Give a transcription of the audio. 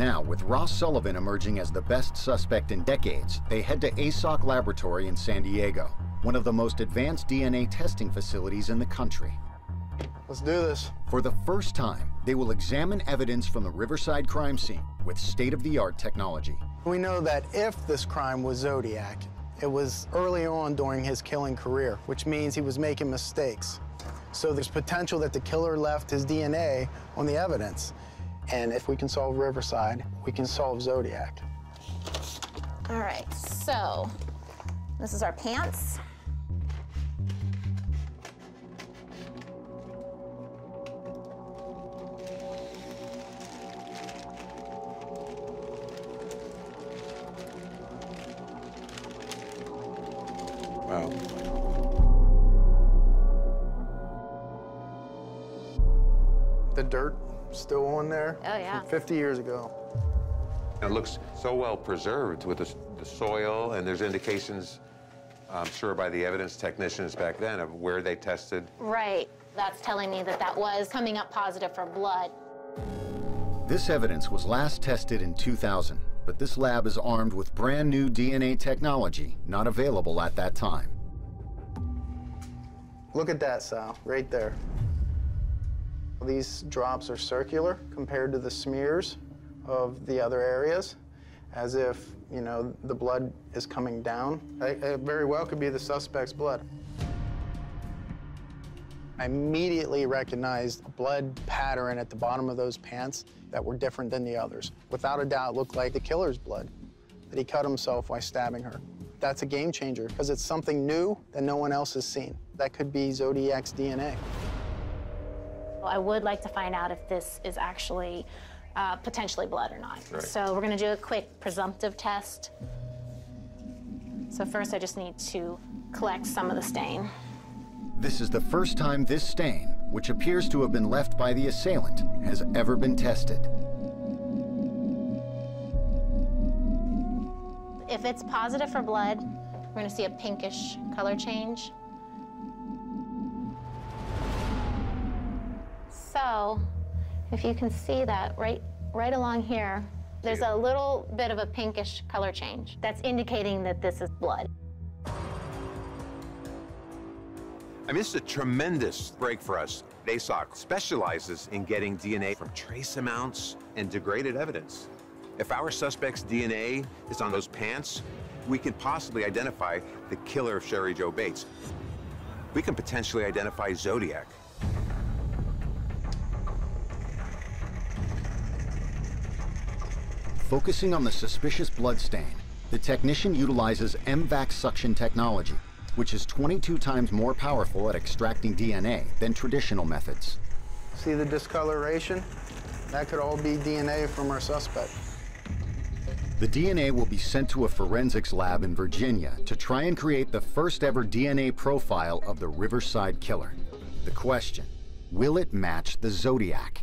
Now, with Ross Sullivan emerging as the best suspect in decades, they head to AISOCC Laboratory in San Diego, one of the most advanced DNA testing facilities in the country. Let's do this. For the first time, they will examine evidence from the Riverside crime scene with state-of-the-art technology. We know that if this crime was Zodiac, it was early on during his killing career, which means he was making mistakes. So there's potential that the killer left his DNA on the evidence. And if we can solve Riverside, we can solve Zodiac. All right, so this is our pants. Wow. The dirt still on there. Oh, yeah. From 50 years ago. It looks so well preserved with the, the soil, and there's indications, I'm sure by the evidence technicians back then, of where they tested. Right, that's telling me that that was coming up positive for blood. This evidence was last tested in 2000, but this lab is armed with brand new DNA technology not available at that time. Look at that, Sal, right there. These drops are circular compared to the smears of the other areas, as if, you know, the blood is coming down. It, very well could be the suspect's blood. I immediately recognized a blood pattern at the bottom of those pants that were different than the others. Without a doubt, looked like the killer's blood, that he cut himself while stabbing her. That's a game changer, because it's something new that no one else has seen. That could be Zodiac's DNA. I would like to find out if this is actually uh, potentially blood or not. Right. So we're gonna do a quick presumptive test. So first I just need to collect some of the stain. This is the first time this stain, which appears to have been left by the assailant, has ever been tested. If it's positive for blood, we're gonna see a pinkish color change. So, if you can see that right, right along here, there's a little bit of a pinkish color change. That's indicating that this is blood. I mean, this is a tremendous break for us. AISOCC specializes in getting DNA from trace amounts and degraded evidence. If our suspect's DNA is on those pants, we can possibly identify the killer of Cheri Jo Bates. We can potentially identify Zodiac. Focusing on the suspicious blood stain, the technician utilizes MVAC suction technology, which is 22 times more powerful at extracting DNA than traditional methods. See the discoloration? That could all be DNA from our suspect. The DNA will be sent to a forensics lab in Virginia to try and create the first ever DNA profile of the Riverside Killer. The question, will it match the Zodiac?